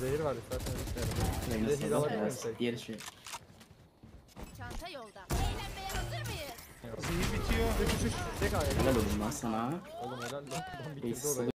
Zehir var istersen isterim. Zehir alabilir miyim? Diğeri şey. Çanta yolda. Eğlenmeye hazır mıyız? Zehir bitiyor. Tek ayağı. Helal olsun lan sana. Oğlum helal lan. Bitirdi orayı.